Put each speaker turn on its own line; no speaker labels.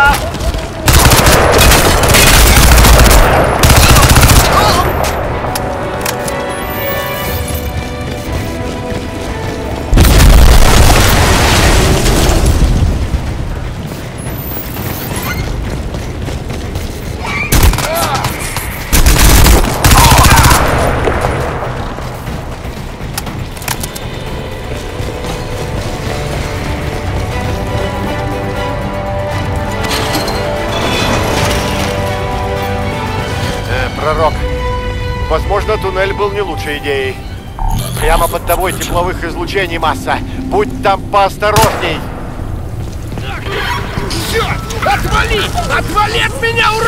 아! Пророк. Возможно, туннель был не лучшей идеей. Прямо под тобой тепловых излучений масса. Будь там поосторожней.
Черт! Отвали! Отвали от меня, ура!